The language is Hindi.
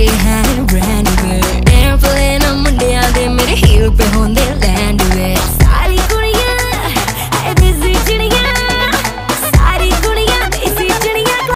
ਗਈ ਹੈ ਬ੍ਰੈਂਡ ਨਿਊ ਐਅਰਪਲੇਨ ਮੁੰਡਿਆਂ ਦੇ ਮੇਰੇ ਹੀਲ ਤੇ ਹੁੰਦੇ